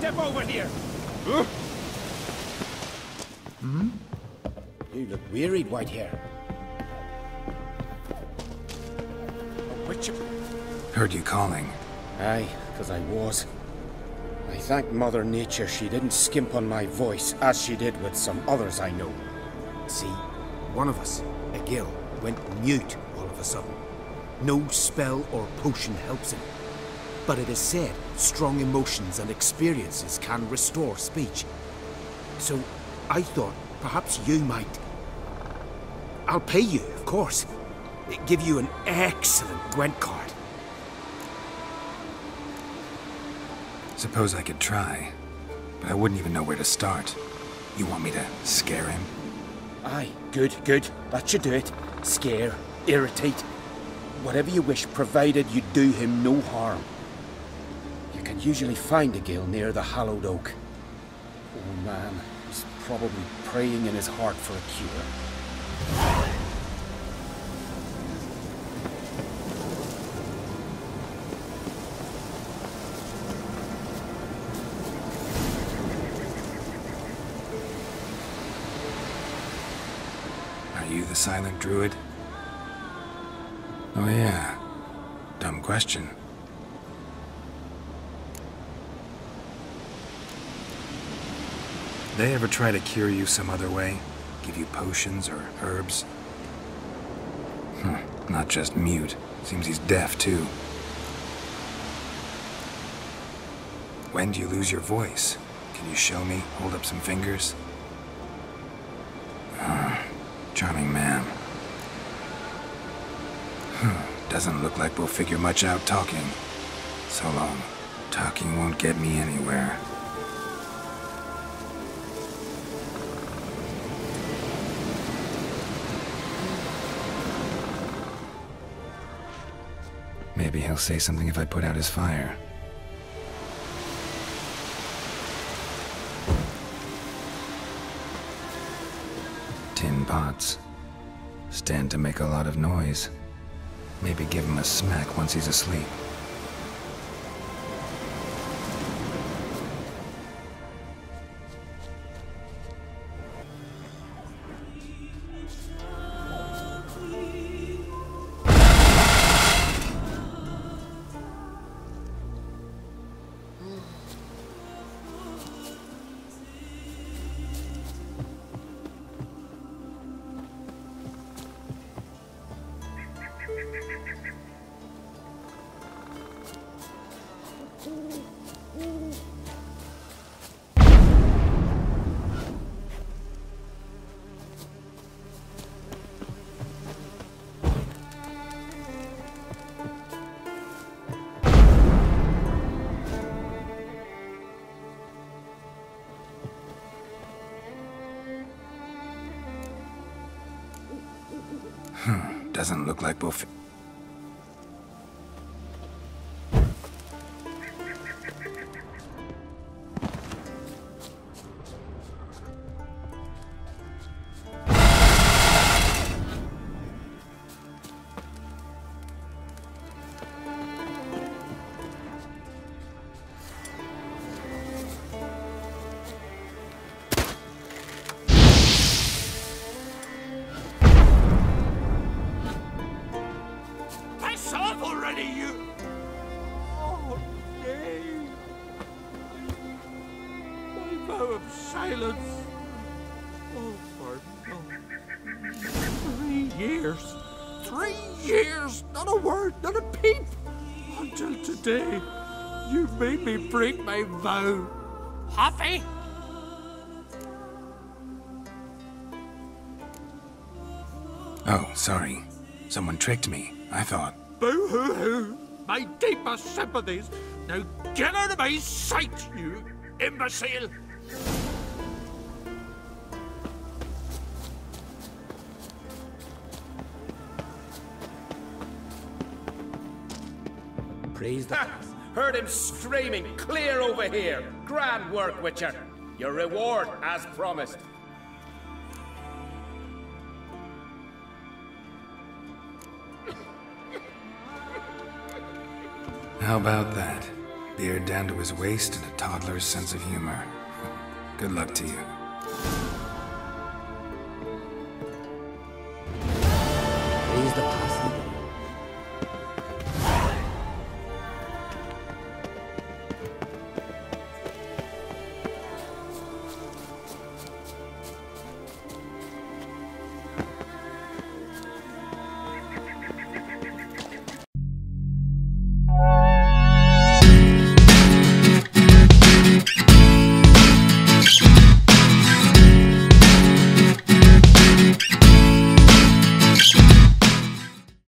Boy, step over here. Hmm? You look wearied, Whitehair. Which... Heard you calling. Aye, because I was. I thank Mother Nature she didn't skimp on my voice, as she did with some others I know. See, one of us, Egill, went mute all of a sudden. No spell or potion helps him. But it is said strong emotions and experiences can restore speech. So I thought perhaps you might. I'll pay you, of course. Give you an excellent Gwent card. Suppose I could try, but I wouldn't even know where to start. You want me to scare him? Aye, good, good. That should do it. Scare, irritate, whatever you wish, provided you do him no harm. Usually find Egill near the hallowed oak. Oh man, he's probably praying in his heart for a cure. Are you the silent druid? Oh yeah. Dumb question. They ever try to cure you some other way? Give you potions or herbs? Hmm, not just mute. Seems he's deaf too. When do you lose your voice? Can you show me? Hold up some fingers? Ah, charming man. Hmm, Doesn't look like we'll figure much out talking. So long. Talking won't get me anywhere. Maybe he'll say something if I put out his fire. Tin pots. Stand to make a lot of noise. Maybe give him a smack once he's asleep. Hmm, doesn't look like we'll of silence. Oh, pardon. Oh. Three years. Three years! Not a word, not a peep! Until today, you made me break my vow. Happy? Oh, sorry. Someone tricked me. I thought. Boo hoo hoo! My deepest sympathies. Now get out of my sight, you imbecile! Praise the... Heard him screaming clear over here. Grand work, Witcher. Your reward as promised. How about that? beard down to his waist, and a toddler's sense of humor. Good luck to you.